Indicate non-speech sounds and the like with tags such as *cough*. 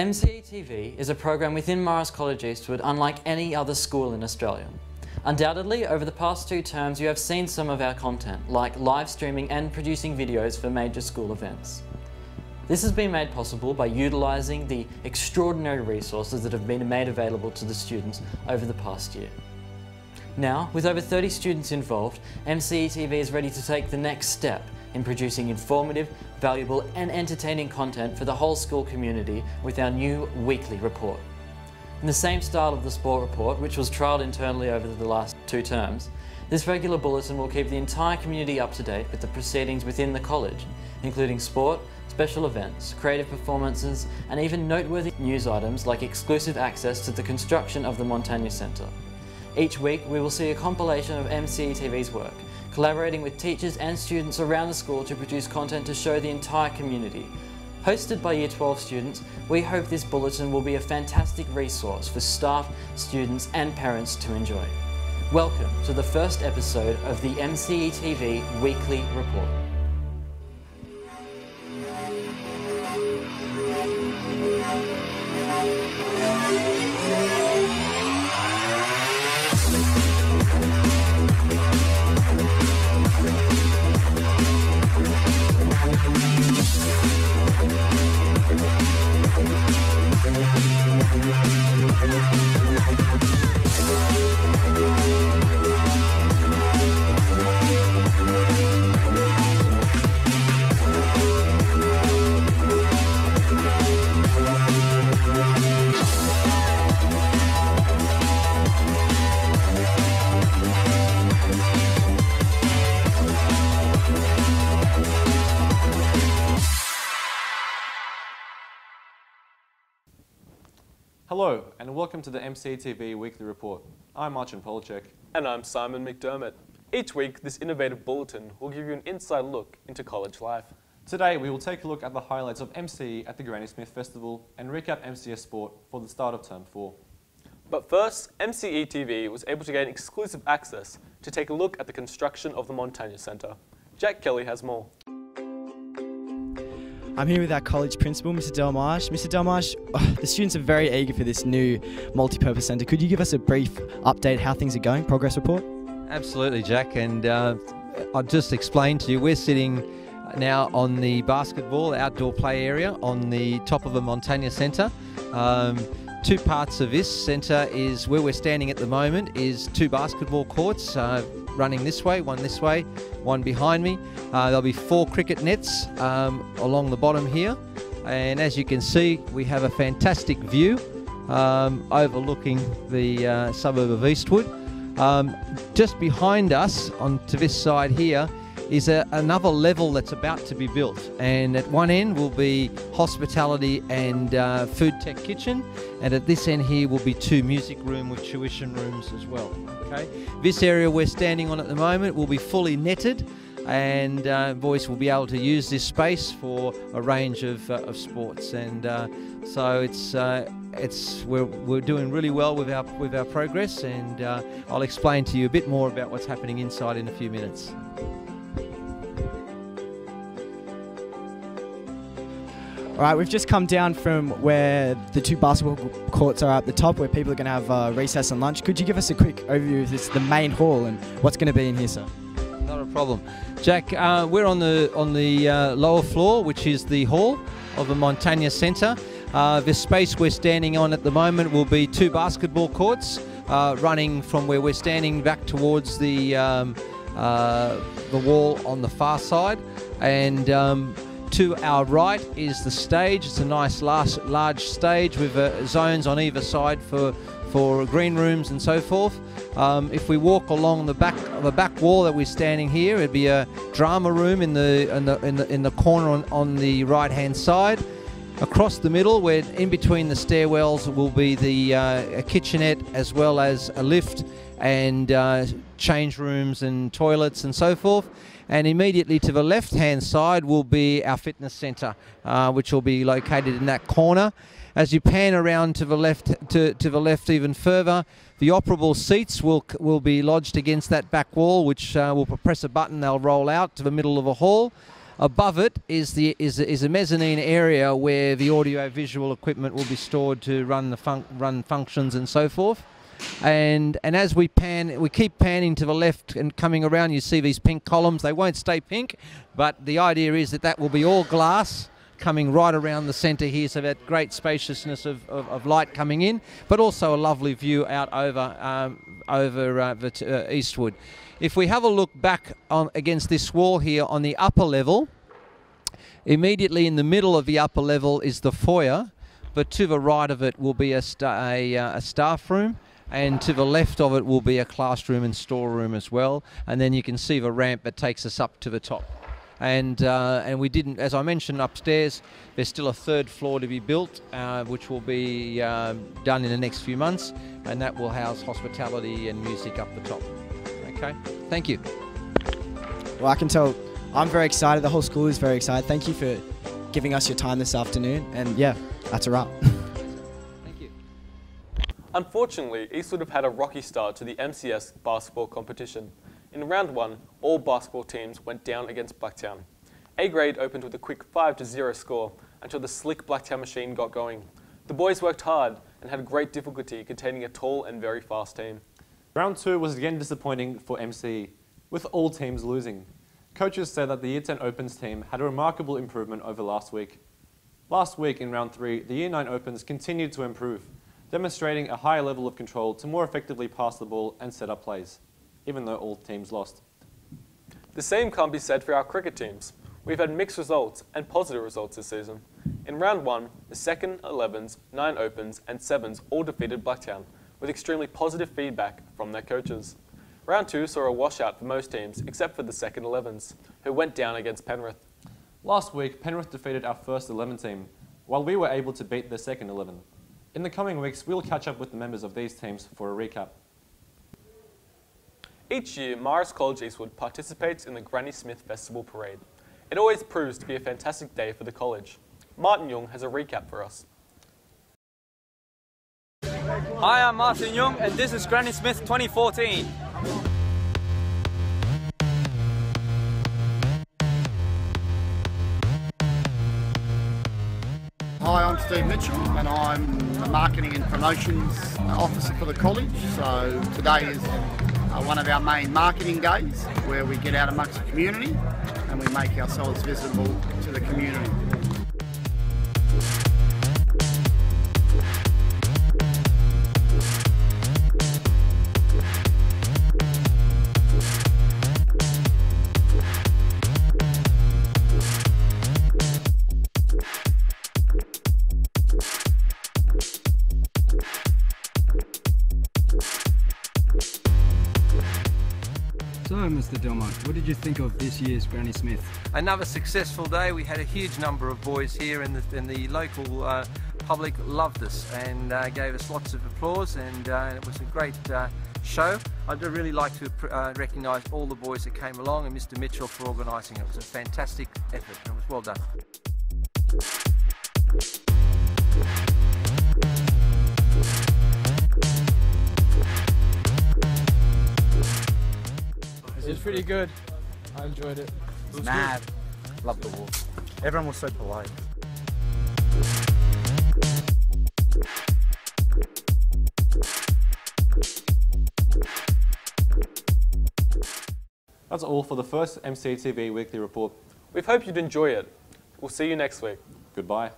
MCETV is a program within Marist College Eastwood unlike any other school in Australia. Undoubtedly, over the past two terms you have seen some of our content, like live streaming and producing videos for major school events. This has been made possible by utilising the extraordinary resources that have been made available to the students over the past year. Now, with over 30 students involved, MCETV is ready to take the next step in producing informative, valuable and entertaining content for the whole school community with our new weekly report. In the same style of the sport report, which was trialled internally over the last two terms, this regular bulletin will keep the entire community up to date with the proceedings within the college, including sport, special events, creative performances and even noteworthy news items like exclusive access to the construction of the Montagne Centre. Each week we will see a compilation of MCETV's work, collaborating with teachers and students around the school to produce content to show the entire community. Hosted by Year 12 students, we hope this bulletin will be a fantastic resource for staff, students and parents to enjoy. Welcome to the first episode of the MCETV Weekly Report. Hello, and welcome to the MCTV Weekly Report. I'm Marcin Poloczek. And I'm Simon McDermott. Each week, this innovative bulletin will give you an inside look into college life. Today, we will take a look at the highlights of MCE at the Granny Smith Festival and recap MCS Sport for the start of Term 4. But first, MCE TV was able to gain exclusive access to take a look at the construction of the Montagne Centre. Jack Kelly has more. I'm here with our college principal, Mr. Delmarsh. Mr. Delmarsh, oh, the students are very eager for this new multi-purpose centre. Could you give us a brief update how things are going, progress report? Absolutely, Jack. And uh, I'll just explain to you, we're sitting now on the basketball outdoor play area on the top of a Montagne Centre. Um, two parts of this centre is where we're standing at the moment is two basketball courts uh, running this way, one this way, one behind me. Uh, there'll be four cricket nets um, along the bottom here. And as you can see, we have a fantastic view um, overlooking the uh, suburb of Eastwood. Um, just behind us, on to this side here, is a, another level that's about to be built. And at one end will be hospitality and uh, food tech kitchen, and at this end here will be two music room with tuition rooms as well. Okay, this area we're standing on at the moment will be fully netted. And uh, boys will be able to use this space for a range of, uh, of sports, and uh, so it's uh, it's we're, we're doing really well with our with our progress, and uh, I'll explain to you a bit more about what's happening inside in a few minutes. All right, we've just come down from where the two basketball courts are at the top, where people are going to have uh, recess and lunch. Could you give us a quick overview of this, the main hall, and what's going to be in here, sir? Not a problem, Jack. Uh, we're on the on the uh, lower floor, which is the hall of the Montagne Centre. Uh, the space we're standing on at the moment will be two basketball courts uh, running from where we're standing back towards the um, uh, the wall on the far side, and um, to our right is the stage. It's a nice large, stage with uh, zones on either side for for green rooms and so forth. Um, if we walk along the back of the back wall that we're standing here, it'd be a drama room in the in the in the, in the corner on, on the right hand side. Across the middle, where in between the stairwells will be the uh, a kitchenette as well as a lift and uh, change rooms and toilets and so forth. And immediately to the left hand side will be our fitness centre, uh, which will be located in that corner. As you pan around to the left, to, to the left even further, the operable seats will will be lodged against that back wall, which uh, will press a button. They'll roll out to the middle of a hall. Above it is the is, is a mezzanine area where the audio visual equipment will be stored to run the run functions and so forth. And and as we pan, we keep panning to the left and coming around. You see these pink columns. They won't stay pink, but the idea is that that will be all glass coming right around the centre here, so that great spaciousness of, of, of, light coming in, but also a lovely view out over um, over uh, uh, Eastwood. If we have a look back on against this wall here on the upper level, immediately in the middle of the upper level is the foyer, but to the right of it will be a, a, uh, a staff room and to the left of it will be a classroom and storeroom as well. And then you can see the ramp that takes us up to the top. And uh, and we didn't, as I mentioned upstairs, there's still a third floor to be built, uh, which will be uh, done in the next few months, and that will house hospitality and music up the top. Okay, thank you. Well, I can tell I'm very excited. The whole school is very excited. Thank you for giving us your time this afternoon. And yeah, that's a wrap. *laughs* Thank you. Unfortunately, Eastwood have had a rocky start to the MCS basketball competition. In round one, all basketball teams went down against Blacktown. A grade opened with a quick 5 to 0 score until the slick Blacktown machine got going. The boys worked hard and had great difficulty containing a tall and very fast team. Round two was again disappointing for MCE, with all teams losing. Coaches said that the Year 10 Opens team had a remarkable improvement over last week. Last week in round three, the Year 9 Opens continued to improve, demonstrating a higher level of control to more effectively pass the ball and set up plays, even though all teams lost. The same can't be said for our cricket teams. We've had mixed results and positive results this season. In round one, the second 11s, 9 Opens, and 7s all defeated Blacktown, with extremely positive feedback from their coaches. Round two saw a washout for most teams, except for the second 11s, who went down against Penrith. Last week, Penrith defeated our first 11 team, while we were able to beat the second 11. In the coming weeks, we'll catch up with the members of these teams for a recap. Each year, Marist College Eastwood participates in the Granny Smith Festival Parade. It always proves to be a fantastic day for the college. Martin Young has a recap for us. Hi, I'm Martin Young, and this is Granny Smith 2014. Hi, I'm Steve Mitchell and I'm the Marketing and Promotions Officer for the college. So today is uh, one of our main marketing days where we get out amongst the community and we make ourselves visible to the community. Mr. Delmont, what did you think of this year's Granny Smith? Another successful day. We had a huge number of boys here, and the, the local uh, public loved us and uh, gave us lots of applause, and uh, it was a great uh, show. I'd really like to uh, recognise all the boys that came along and Mr. Mitchell for organising it. It was a fantastic effort, and it was well done. Pretty good. I enjoyed it. Mad. Love the walk. Everyone was so polite. That's all for the first MCTV Weekly Report. We hope you'd enjoy it. We'll see you next week. Goodbye.